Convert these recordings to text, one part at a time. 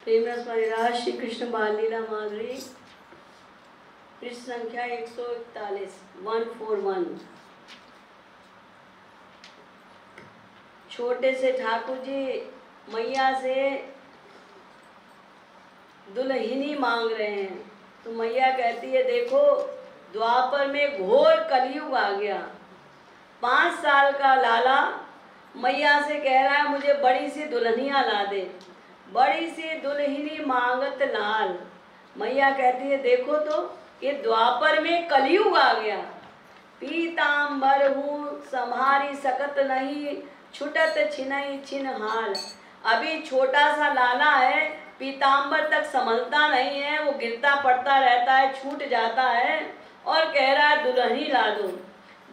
प्रेमरस परिराज श्री कृष्ण बाल लीला माधुरी पृष्ठ संख्या एक सौ इकतालीस वन फोर वन छोटे से ठाकुर जी, मैया से दुल्हनी मांग रहे हैं। तो मैया कहती है, देखो, द्वापर में घोर कलयुग आ गया। पाँच साल का लाला मैया से कह रहा है, मुझे बड़ी सी दुल्हनिया ला दे। बड़ी सी दुल्हनी मांगत लाल मैया कहती है, देखो तो ये द्वापर में कलयुग आ गया। पीताम्बर हूँ, संहारी सकत नहीं, छुटत छिनई छिन हाल अभी छोटा सा लाला है पीताम्बर तक संभलता नहीं है, वो गिरता पड़ता रहता है, छूट जाता है, और कह रहा है, दुल्हनी ला दो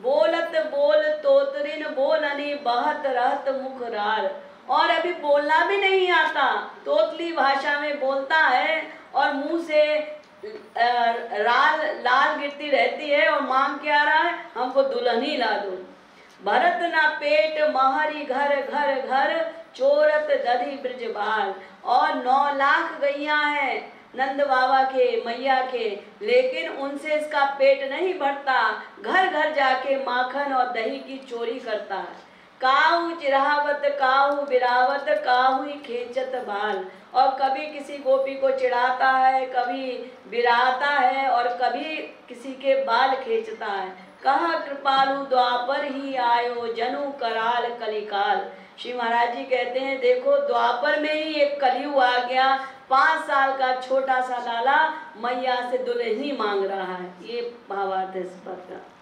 बोलत बोल तोतरिन बोलनी, बहत रहत मुख राल और अभी बोलना भी नहीं आता। तोतली भाषा में बोलता है और मुँह से राल, लाल गिरती रहती है और मांग क्या रहा है, हमको दुल्हनी ला दो। भरत ना पेट महरी घर घर घर, चोरत दधी ब्रज बाल और नौ लाख गैया है नंद बाबा के, मैया के, लेकिन उनसे इसका पेट नहीं भरता। घर घर जाके माखन और दही की चोरी करता है। काहू चिरावत, काहू बिरावत, काहू ही खेचत बाल। और कभी किसी गोपी को चिढ़ाता है, कभी बिराता है, और कभी किसी के बाल खींचता है। कहा कृपालु द्वापर ही आयो जनु कराल कलिकाल। श्री महाराज जी कहते हैं, देखो, द्वापर में ही एक कलयुग आ गया। पाँच साल का छोटा सा लाला मैया से दुल्हनी मांग रहा है। ये भावार्थ इस बात का।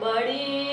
बड़ी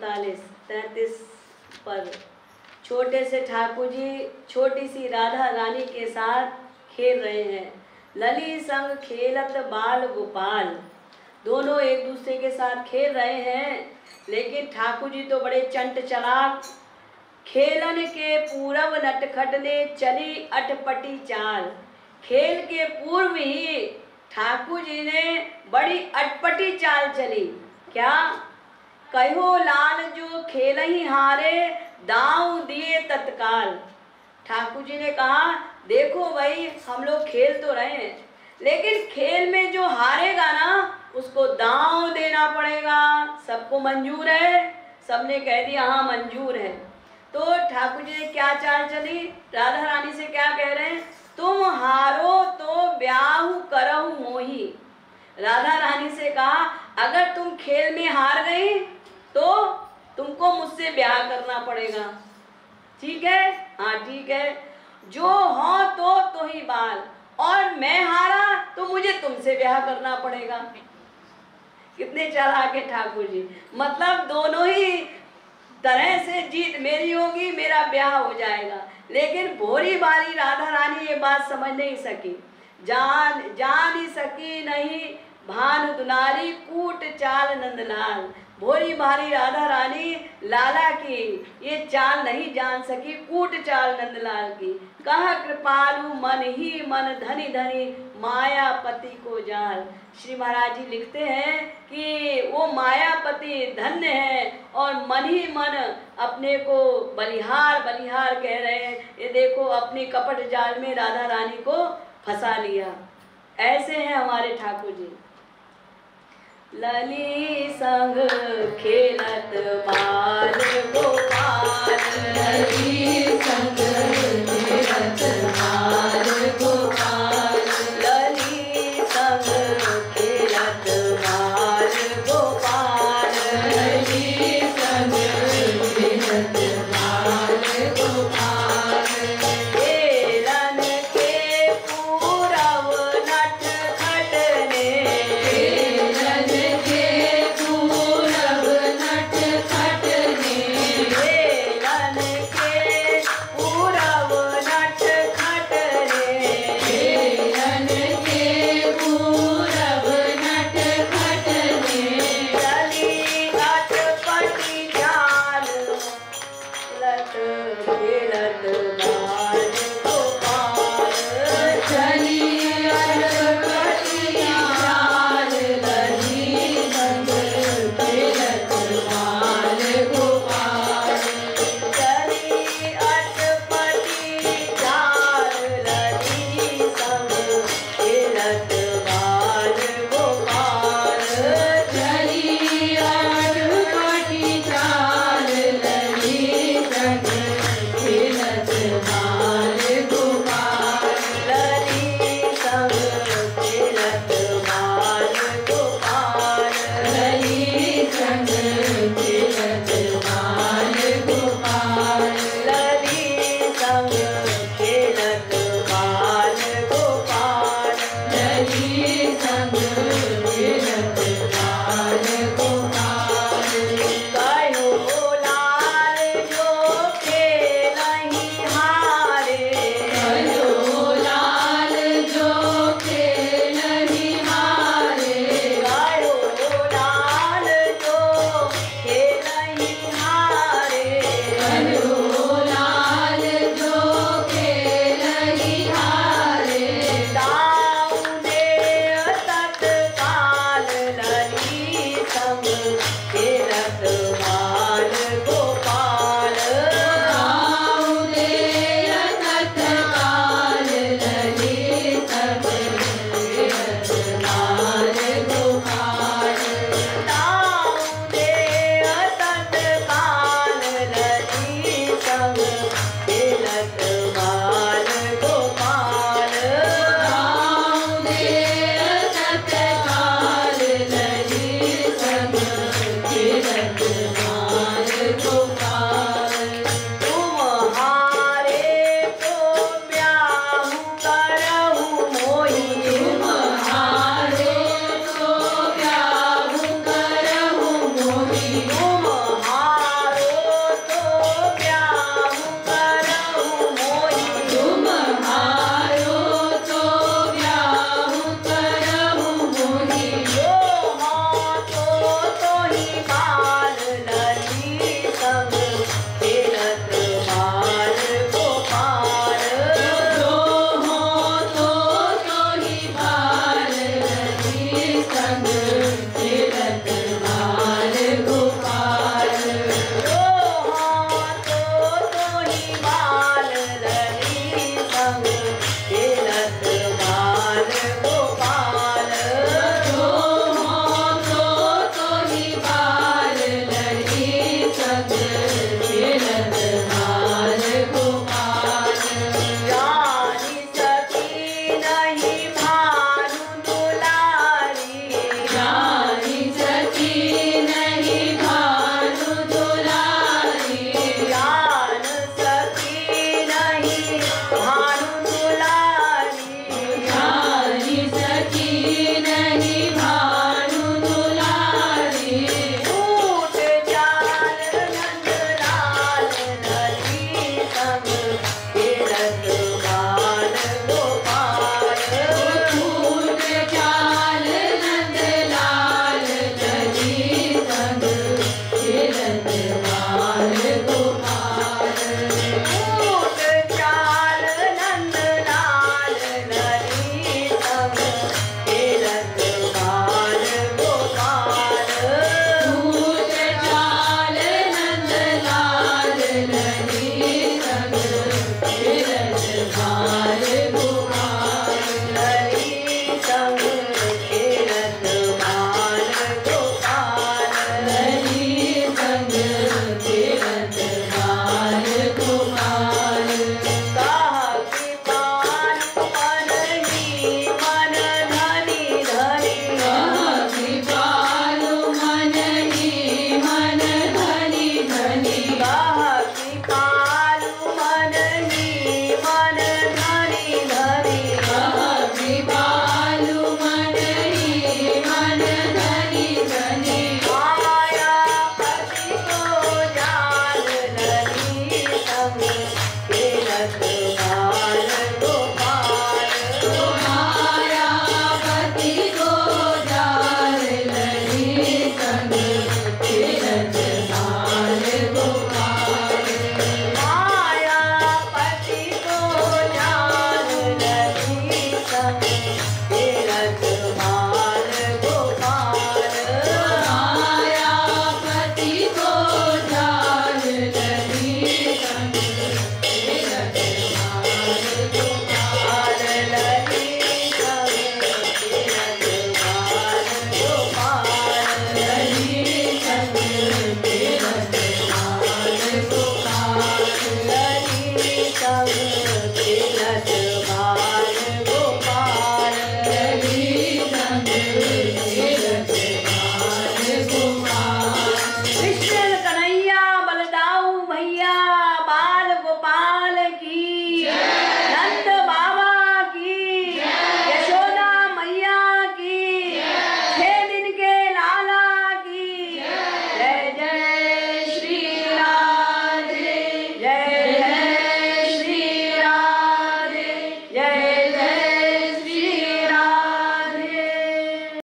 उनतालीस तैंतीस पर। छोटे से ठाकुर जी छोटी सी राधा रानी के साथ खेल रहे हैं। लली संग खेलत बाल गोपाल। दोनों एक दूसरे के साथ खेल रहे हैं, लेकिन ठाकुर जी तो बड़े चंट चलाक। खेलन के पूरब नटखट ने चली अटपटी चाल। खेल के पूर्व ही ठाकुर जी ने बड़ी अटपटी चाल चली। क्या? कहो लाल जो खेल ही हारे, दाव दिए तत्काल। ठाकुर जी ने कहा, देखो भाई, हम लोग खेल तो रहे हैं, लेकिन खेल में जो हारेगा ना, उसको दाव देना पड़ेगा। सबको मंजूर है, सबने कह दिया हाँ मंजूर है। तो ठाकुर जी ने क्या चाल चली? राधा रानी से क्या कह रहे हैं? तुम हारो तो ब्याह करहु मोही। राधा रानी से कहा, अगर तुम खेल में हार गई तो तुमको मुझसे ब्याह करना पड़ेगा। ठीक है? हाँ ठीक है। जो हो तो तो ही बाल। और मैं हारा तो मुझे तुमसे ब्याह करना पड़ेगा। कितने चालाक है ठाकुर जी। मतलब दोनों ही तरह से जीत मेरी होगी, मेरा ब्याह हो जाएगा। लेकिन भोरी बारी राधा रानी ये बात समझ नहीं सकी। जान जान ही सकी नहीं, भान दुलारी, कूट चाल नंदलाल। भोरी भारी राधा रानी, लाला की, ये चाल नहीं जान सकी, कूट चाल नंदलाल की। कह कृपालु मन ही मन धनी धनी, मायापति को जाल। श्री महाराज जी लिखते हैं कि वो मायापति धन्य है और मन ही मन अपने को बलिहार बलिहार कह रहे हैं। ये देखो, अपनी कपट जाल में राधा रानी को फंसा लिया। ऐसे हैं हमारे ठाकुर जी। लली संग खेलत बाल गोपाल